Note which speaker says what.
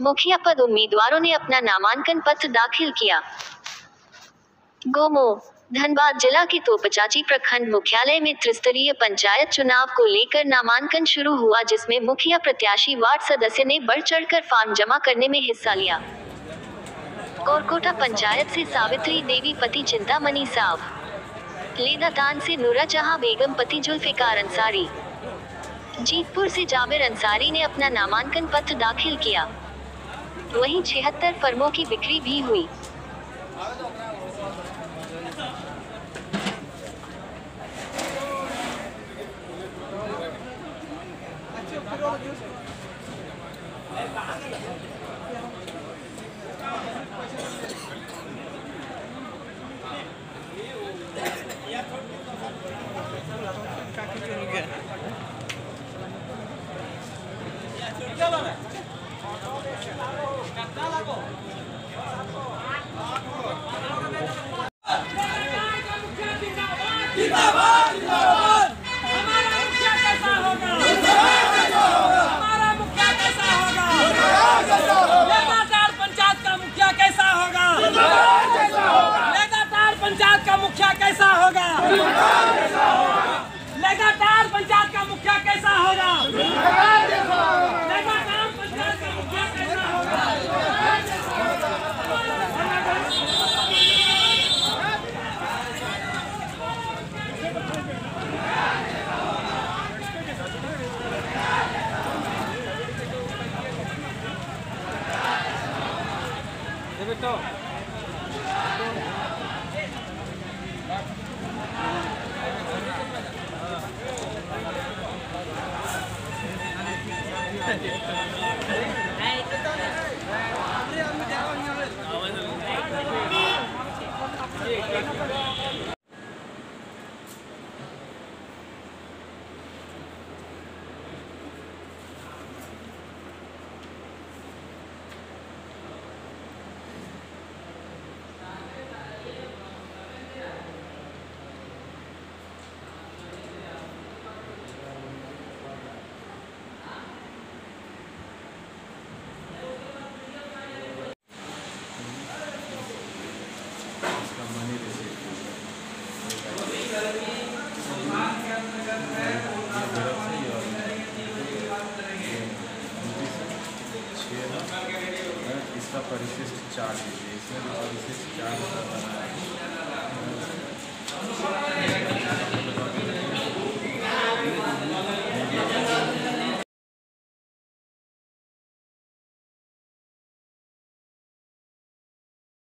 Speaker 1: मुखिया पद उम्मीदवारों ने अपना नामांकन पत्र दाखिल किया। गोमो, धनबाद जिला के तोपचाची प्रखंड मुख्यालय में त्रिस्तरीय पंचायत चुनाव को लेकर नामांकन शुरू हुआ, जिसमें मुखिया प्रत्याशी वार्ड सदस्य ने बढ़ चढ़कर फॉर्म जमा करने में हिस्सा लिया। कोरकोटा पंचायत से सावित्री देवी पति चिंतामणि साव लेदातान से नूरा जहाँ बेगम पति जुल्फिकार अंसारी। जीतपुर से जाबिर अंसारी ने अपना नामांकन पत्र दाखिल किया। वहीं छिहत्तर फर्मों की बिक्री भी हुई।
Speaker 2: Thank मुखिया कैसा होगा? लगातार पंचायत का मुखिया कैसा होगा? Roberto.
Speaker 3: इसका परिशिष्ट चार्ज है इसमें परिशिष्ट चार्ज बनाया है।